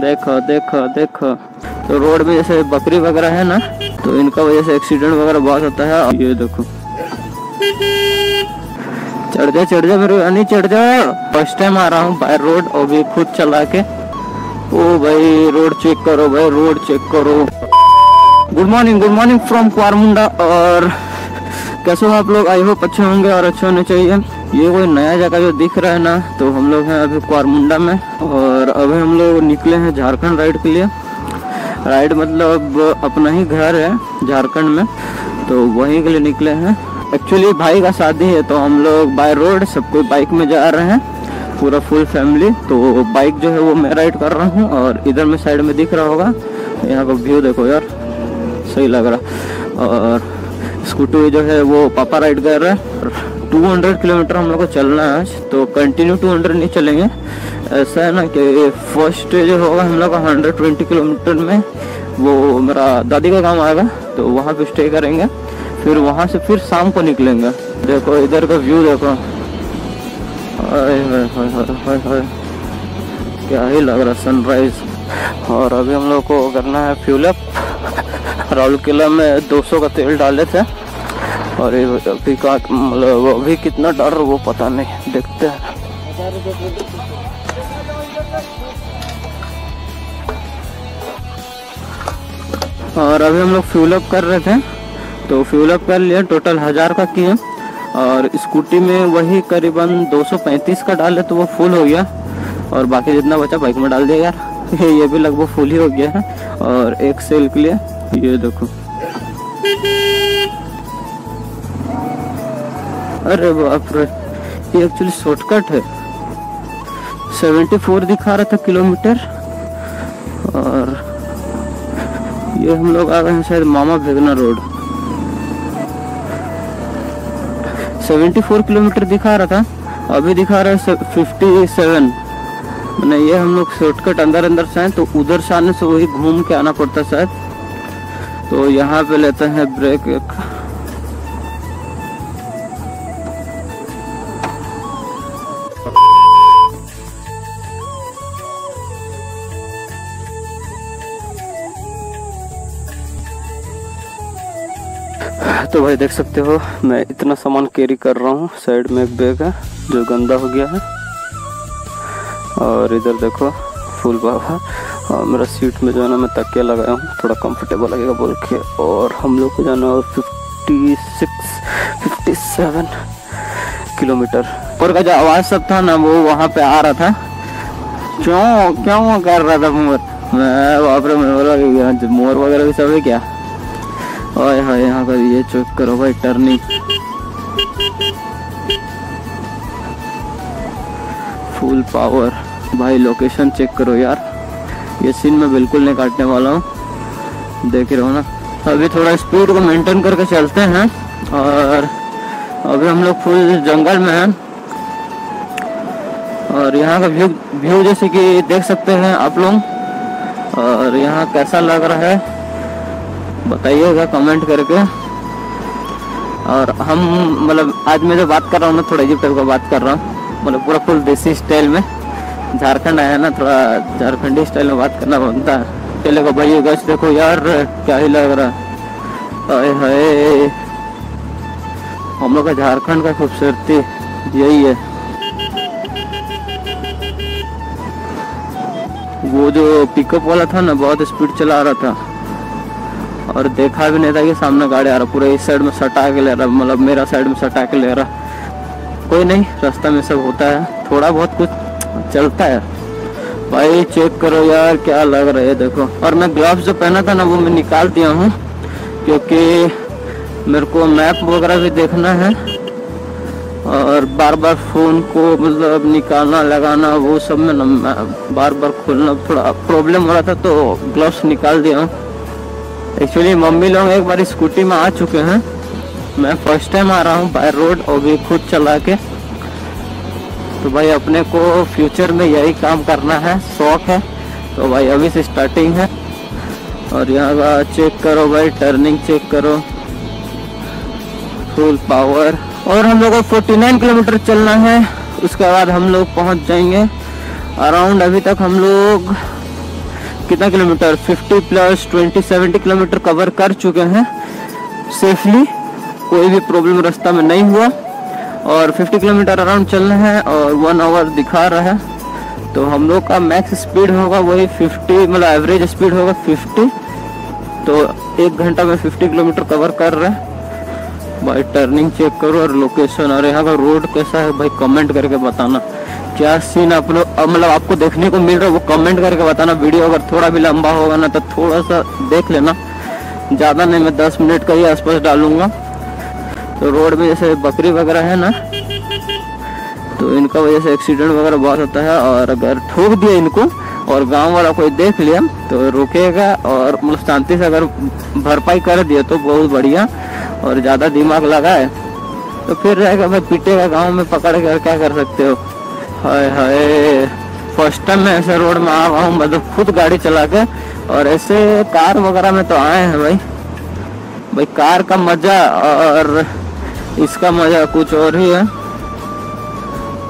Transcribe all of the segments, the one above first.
देखो देखो देखो। तो रोड में जैसे बकरी वगैरह है ना तो इनका वजह से एक्सीडेंट वगैरह बहुत होता है। ये देखो। चढ़ जा चढ़ जा मेरे नहीं चढ़ जा। फ़र्स्ट टाइम आ रहा हूँ बाय रोड, और भी खुद चला के। ओ भाई, रोड चेक करो भाई, रोड चेक करो। Good morning good morning from Kuarmunda और कैसे हो आप लोग? आई होप अच्छे होंगे और अच्छे होने चाहिए। ये कोई नया जगह जो दिख रहा है ना तो हम लोग हैं अभी कुआरमुंडा में, और अभी हम लोग निकले हैं झारखंड राइड के लिए। राइड मतलब अपना ही घर है झारखंड में तो वहीं के लिए निकले हैं। एक्चुअली भाई का शादी है तो हम लोग बाय रोड सब कोई बाइक में जा रहे हैं, पूरा फुल फैमिली तो बाइक जो है वो मैं राइड कर रहा हूँ, और इधर में साइड में दिख रहा होगा। यहाँ का व्यू देखो यार, सही लग रहा। और स्कूटी जो है वो पापा राइड कर रहे हैं टू हंड्रेड किलोमीटर हम लोग को चलना है आज तो कंटिन्यू टू हंड्रेड नहीं चलेंगे। ऐसा है ना कि फ़र्स्ट जो होगा हम लोग हंड्रेड ट्वेंटी किलोमीटर में, वो मेरा दादी का काम आएगा तो वहाँ पे स्टे करेंगे। फिर वहाँ से फिर शाम को निकलेंगे। देखो, इधर का व्यू देखो। क्या ही लग रहा सनराइज और अभी हम लोग को करना है फ्यूलअप किला में 200 का तेल डाले थे। और अभी का मतलब अभी कितना डर वो पता नहीं। देखते हैं। और अभी हम लोग फ्यूलअप कर रहे थे। तो फ्यूलअप कर लिया टोटल हज़ार का किए। और स्कूटी में वही करीबन 235 का डाले तो वो फुल हो गया। और बाकी जितना बचा बाइक में डाल दिया यार। ये भी लगभग फुल ही हो गया है। और एक सेल के लिए ये देखो। अरे बाप रे, ये एक्चुअली शॉर्टकट है। 74 दिखा रहा था किलोमीटर। और ये हम लोग आ गए हैं शायद मामा भेगना रोड। 74 किलोमीटर दिखा रहा था, अभी दिखा रहा है 57 मैंने ये हम लोग शॉर्टकट अंदर अंदर से हैं तो उधर से आने से वही घूम के आना पड़ता शायद। तो यहाँ पे लेते हैं ब्रेक एक। तो भाई देख सकते हो, मैं इतना सामान कैरी कर रहा हूँ। साइड में एक बैग है, जो गंदा हो गया है। और इधर देखो, फुल बाबा। और मेरा सीट में जो है ना, मैं तकिया लगाया हूँ। थोड़ा कंफर्टेबल लगेगा बोल के। और हम लोग को जाना है fifty six fifty seven kilometre और का जो आवाज़ सब था ना, वो वहाँ पे आ रहा था। क्यों क्यों कर रहा था मोर? मैं, बाप रे, मैं बोला मोर वगैरह भी सब है क्या? ओए हाय यहाँ का ये चेक करो भाई टर्निंग फुल पावर भाई लोकेशन चेक करो यार। ये सीन मैं बिल्कुल नहीं काटने वाला हूँ। देख रहे हो ना। अभी थोड़ा स्पीड को मेंटेन करके चलते हैं। और अभी हम लोग फुल जंगल में हैं। और यहाँ का व्यू व्यू जैसे कि देख सकते हैं आप लोग। और यहाँ कैसा लग रहा है, बताइएगा कमेंट करके। और हम मतलब आज मैं जो बात कर रहा हूँ ना, थोड़ा अजीब टाइप का बात कर रहा हूँ। मतलब पूरा फुल देसी स्टाइल में। झारखंड आया ना, थोड़ा झारखंडी स्टाइल में बात करना बनता। है चले को भाई गश देखो यार, क्या ही लग रहा। है हाय। हम लोग का झारखंड का खूबसूरती, यही है। वो जो पिकअप वाला था ना, बहुत स्पीड चला रहा था। और देखा भी नहीं था कि सामने गाड़ी आ रहा, पूरा इस साइड में सटा के ले रहा मतलब मेरा साइड में सटा के ले रहा। कोई नहीं, रास्ता में सब होता है। थोड़ा बहुत कुछ चलता है। भाई चेक करो यार, क्या लग रहा है, देखो। और मैं ग्लव्स जो पहना था ना, वो मैं निकाल दिया हूँ, क्योंकि मेरे को मैप वगैरह भी देखना है। और बार बार फ़ोन को मतलब निकालना, लगाना, वो सब में ना बार बार खोलना थोड़ा प्रॉब्लम हो रहा था तो ग्लव्स निकाल दिया हूँ। एक्चुअली मम्मी लोग एक बार स्कूटी में आ चुके हैं। मैं फ़र्स्ट टाइम आ रहा हूँ बाय रोड और भी खुद चला के। तो भाई अपने को फ्यूचर में यही काम करना है, शौक है। तो भाई अभी से स्टार्टिंग है। और यहाँ का चेक करो भाई टर्निंग चेक करो। फुल पावर और हम लोग को 49 किलोमीटर चलना है। उसके बाद हम लोग पहुँच जाएँगे। अराउंड अभी तक हम लोग कितना किलोमीटर? 50 प्लस 20 70 किलोमीटर कवर कर चुके हैं। सेफली कोई भी प्रॉब्लम रास्ता में नहीं हुआ। और 50 किलोमीटर अराउंड चलना है और वन आवर दिखा रहा है। तो हम लोग का मैक्स स्पीड होगा वही 50 मतलब एवरेज स्पीड होगा 50 तो एक घंटा में 50 किलोमीटर कवर कर रहे हैं। भाई टर्निंग चेक करो और लोकेशन और यहाँ का रोड कैसा है भाई कमेंट करके बताना। क्या सीन आप लोग मतलब आपको देखने को मिल रहा है, वो कमेंट करके बताना। वीडियो अगर थोड़ा भी लंबा होगा ना तो थोड़ा सा देख लेना। ज़्यादा नहीं, मैं दस मिनट का ही आसपास डालूँगा। तो रोड में जैसे बकरी वगैरह है ना तो इनका वजह से एक्सीडेंट वगैरह बहुत होता है और अगर ठोक दिया इनको और गाँव वाला कोई देख लिया तो रुकेगा और मतलब शांति से अगर भरपाई कर दिया तो बहुत बढ़िया और ज़्यादा दिमाग लगाए तो फिर रहेगा, भाई पीटेगा गाँव में पकड़ कर क्या कर सकते हो? हाय हाय फ़र्स्ट टाइम मैं ऐसे रोड में आ रहा हूँ मतलब खुद गाड़ी चला के और ऐसे कार वगैरह में तो आए हैं भाई। भाई कार का मज़ा और इसका मज़ा कुछ और ही है।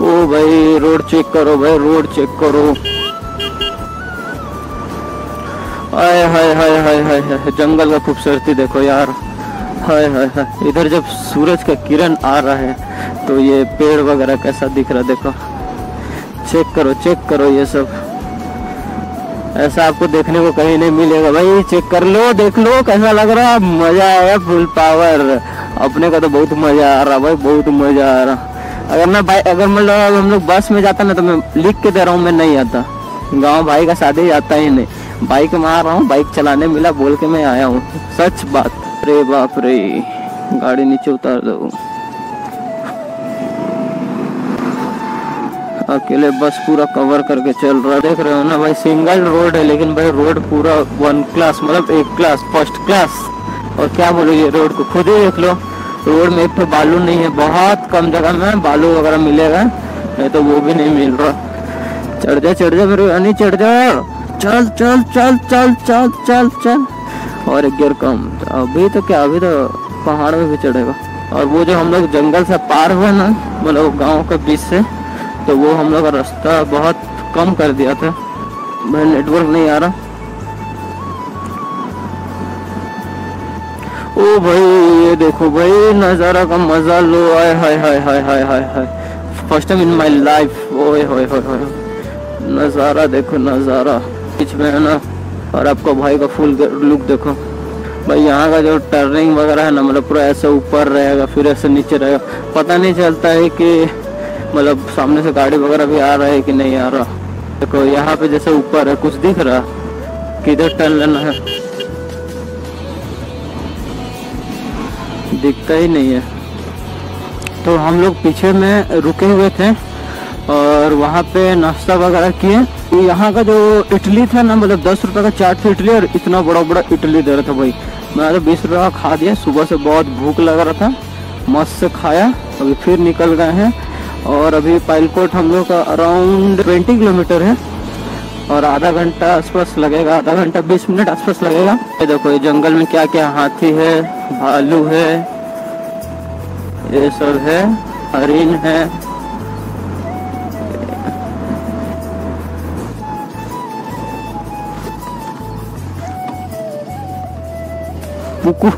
ओ भाई, रोड चेक करो भाई, रोड चेक करो। हाय हाय हाय हाय हाय जंगल का खूबसूरती देखो यार। हाय हाय हाय, इधर जब सूरज का किरण आ रहा है तो ये पेड़ वगैरह कैसा दिख रहा देखो। चेक करो चेक करो ये सब। ऐसा आपको देखने को कहीं नहीं मिलेगा भाई। चेक कर लो, देख लो, कैसा लग रहा है। मज़ा आया फुल पावर अपने का तो बहुत मज़ा आ रहा भाई, बहुत मज़ा आ रहा। अगर मैं भाई, अगर मतलब हम लोग बस में जाता ना तो मैं लिख के दे रहा हूँ, मैं नहीं आता। गाँव भाई का शादी जाता ही नहीं। बाइक में आ रहा हूँ, बाइक चलाने मिला, बोल के मैं आया हूँ। सच बात। रे बाप रे, गाड़ी नीचे उतार दो। अकेले बस पूरा कवर करके चल रहा देख रहे हो ना भाई सिंगल रोड है, लेकिन भाई रोड पूरा वन क्लास मतलब एक क्लास फ़र्स्ट क्लास और क्या बोलो ये रोड को खुद ही देख लो। रोड में एक तो बालू नहीं है, बहुत कम जगह में बालू वगैरह मिलेगा, नहीं तो वो भी नहीं मिल रहा। चढ़ जा चढ़ जा मेरे नहीं चढ़ जा। चल चल चल चल चल चल चल। और एक गियर कम। अभी तो क्या, अभी तो पहाड़ में भी चढ़ेगा। और वो जो हम लोग जंगल से पार हुए ना मतलब गाँव के बीच से तो वो हम लोग का रास्ता बहुत कम कर दिया था। भाई नेटवर्क नहीं आ रहा। ओ भाई, ये देखो भाई, नज़ारा का मज़ा लो आय हाय हाय हाय हाय हाय हाय। First time in my life ओए, होए होए होए नज़ारा देखो, नज़ारा। बीच में है ना, और आपको भाई का फुल लुक देखो। भाई, यहाँ का जो टर्निंग वगैरह है ना मतलब पूरा ऐसे ऊपर रहेगा, फिर ऐसे नीचे रहेगा। पता नहीं चलता है कि मतलब सामने से गाड़ी वगैरह भी आ रहा है कि नहीं आ रहा। देखो, यहाँ पे जैसे ऊपर है, कुछ दिख रहा किधर टर्न लेना है। दिखता ही नहीं है। तो हम लोग पीछे में रुके हुए थे और वहाँ पे नाश्ता वगैरह किए। यहाँ का जो इडली था ना मतलब दस रुपए का चाट था इडली और इतना बड़ा बड़ा इडली दे रहा था भाई। मैं तो बीस रुपए का खा दिया, सुबह से बहुत भूख लग रहा था। मस्त से खाया, अभी फिर निकल गए हैं। और अभी पाइलकोट हम लोग का अराउंड ट्वेंटी किलोमीटर है। और आधा घंटा आसपास लगेगा, आधा घंटा बीस मिनट आसपास लगेगा। ये देखो, ये जंगल में क्या क्या हाथी है, भालू है। ये सब है हरिन है। पुकू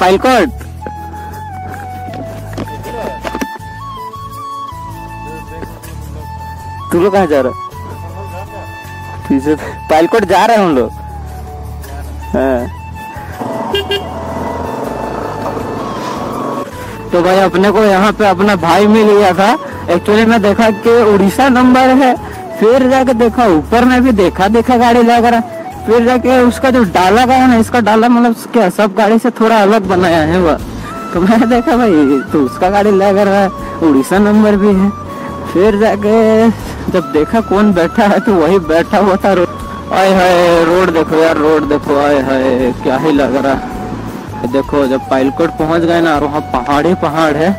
पाइलकोट तू लोग कहाँ जा रहा पीछे पाइलकोट जा रहे हम लोग। हाँ। तो भाई अपने को यहाँ पे अपना भाई मिल गया था। एक्चुअली मैं देखा कि उड़ीसा नंबर है। फिर जाके देखा, ऊपर में भी देखा देखा गाड़ी लग रहा। फिर जाके उसका जो डाला गया ना, इसका डाला मतलब क्या, सब गाड़ी से थोड़ा अलग बनाया है वह तो मैं देखा भाई तो उसका गाड़ी लग रहा है। उड़ीसा नंबर भी है। फिर जाके जब देखा कौन बैठा है तो वही बैठा हुआ था आए हाय, रोड देखो यार, रोड देखो, आए हाय, क्या ही लग रहा देखो, जब पायलकोट पहुँच गए ना, और वहाँ पहाड़ ही पहाड़ है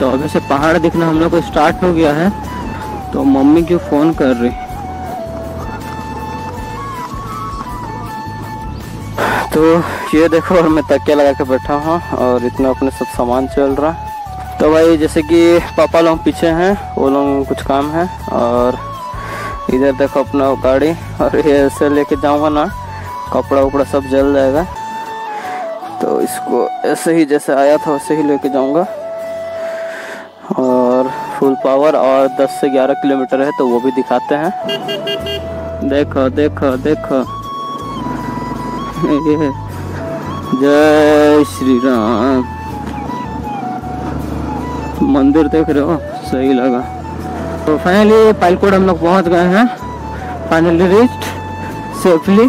तो अभी से पहाड़ दिखना हम लोग को स्टार्ट हो गया है। तो मम्मी क्यों फ़ोन कर रही? तो ये देखो, और मैं तकिया लगा के बैठा हूँ, और इतना अपने सब सामान चल रहा। तो भाई जैसे कि पापा लोग पीछे हैं, वो लोग कुछ काम है और इधर देखो अपना गाड़ी और ये ऐसे लेके जाऊँगा ना, कपड़ा उपड़ा सब जल जाएगा। तो इसको ऐसे ही जैसे आया था, वैसे ही लेके जाऊँगा। और फुल पावर और 10 से 11 किलोमीटर है तो वो भी दिखाते हैं। देखो देखो देखो। जय श्री राम। मंदिर देख रहे हो? सही लगा। तो फाइनली पालकोट हम लोग पहुँच गए हैं। Finally reach safely